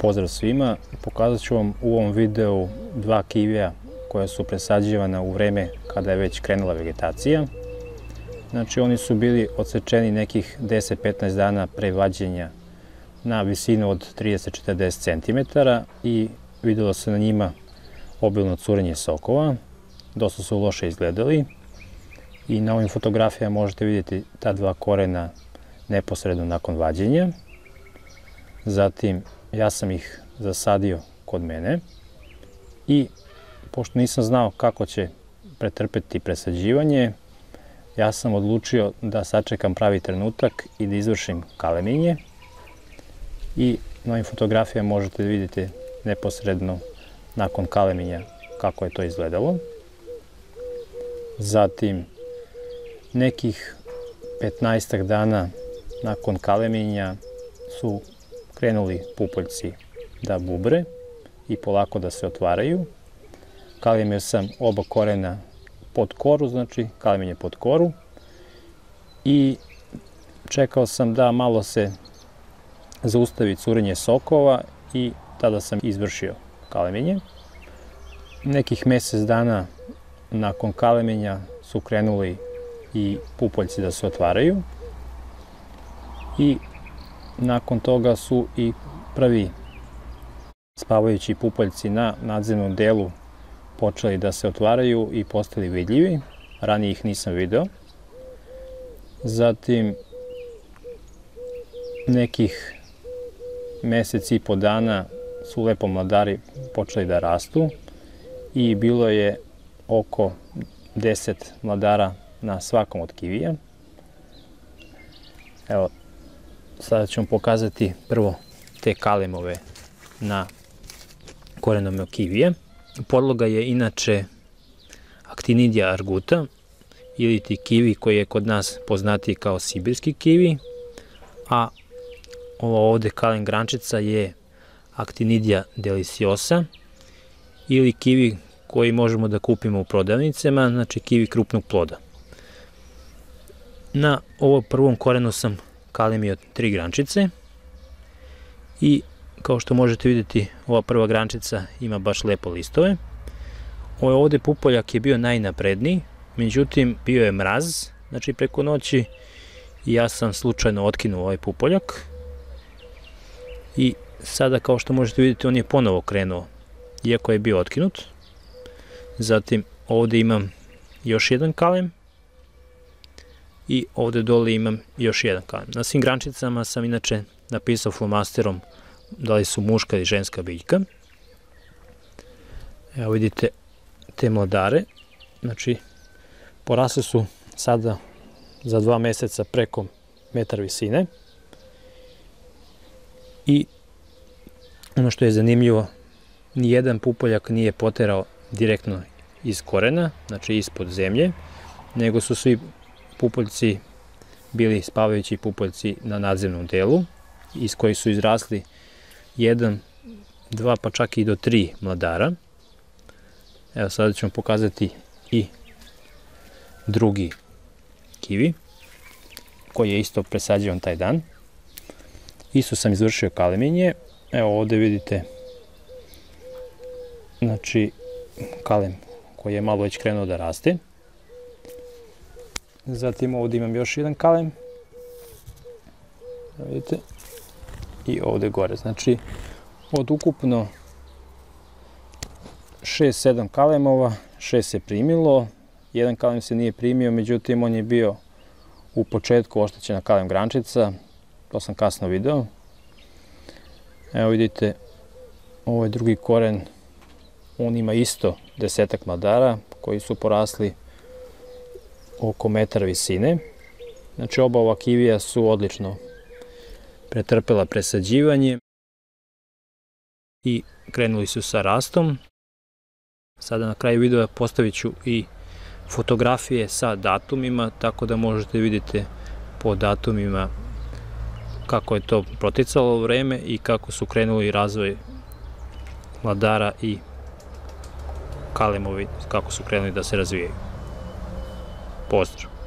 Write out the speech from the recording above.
Pozdrav svima, pokazat ću vam u ovom videu dva kivija koja su presađivana u vreme kada je već krenula vegetacija. Znači oni su bili odsečeni nekih 10-15 dana pre vađenja na visinu od 30-40 cm i videlo se na njima obilno curenje sokova. Dosta su loše izgledali i na ovim fotografijama možete vidjeti ta dva korena neposredno nakon vađenja. Zatim ja sam ih zasadio kod mene i pošto nisam znao kako će pretrpeti presađivanje, ja sam odlučio da sačekam pravi trenutak i da izvršim kaleminje i na ovim fotografijama možete da vidite neposredno nakon kaleminja kako je to izgledalo. Zatim, nekih 15 dana nakon kaleminja su krenuli pupoljci da bubre i polako da se otvaraju. Kalimio sam oba korena pod koru, znači kalimio je pod koru i čekao sam da malo se zaustavi curenje sokova i tada sam izvršio kalemenje. Nekih mesec dana nakon kalemenja su krenuli i pupoljci da se otvaraju i nakon toga su i prvi spavajući pupoljci na nadzemnom delu počeli da se otvaraju i postali vidljivi. Ranije ih nisam video. Zatim nekih meseci i po dana su lepo mladari počeli da rastu i bilo je oko 10 mladara na svakom od kivija. Evo, sada ću vam pokazati prvo te kalemove na korenome kivije. Podloga je inače Actinidija arguta ili ti kivi koji je kod nas poznati kao sibirski kivi, a ovo ovde kalen grančica je Actinidija deliciosa ili kivi koji možemo da kupimo u prodavnicama, znači kivi krupnog ploda. Na ovo prvom korenu sam kalemio tri grančice i kao što možete vidjeti ova prva grančica ima baš lepo listove. Ovo ovde pupoljak je bio najnapredniji, međutim bio je mraz, znači preko noći i ja sam slučajno otkinuo ovaj pupoljak i sada kao što možete vidjeti on je ponovo krenuo iako je bio otkinut. Zatim ovde imam još jedan kalem i ovde dole imam još jedan kalem. Na svim grančicama sam inače napisao flomasterom da li su muška ili ženska biljka. Evo vidite te mladare, znači porasle su sada za dva meseca preko metar visine i ono što je zanimljivo, nijedan pupoljak nije poterao direktno iz korena, znači ispod zemlje, nego su svi pupoljci bili spavajući pupoljci na nadzemnom delu, iz kojih su izrasli jedan, dva pa čak i do tri mladara. Evo sada vam pokazati i drugi kivi, koji je isto presađivan taj dan. Isto sam izvršio kaleminje. Evo ovde vidite znači kalem koji je malo već krenuo da raste. Zatim ovde imam još jedan kalem. Vidite. I ovde gore. Znači, od ukupno 6-7 kalemova, 6 se primilo, jedan kalem se nije primio, međutim on je bio u početku oštećena kalem grančica, to sam kasno video. Evo vidite, ovo je drugi koren, on ima isto desetak mladara koji su porasli oko metar visine. Znači oba ova kivija su odlično pretrpela presađivanje i krenuli su sa rastom. Sada na kraju videa postavit ću i fotografije sa datumima, tako da možete vidjeti po datumima kako je to proticalo vreme i kako su krenuli razvoj mladara i kalemovi, kako su krenuli da se razvijaju. Pozdrav!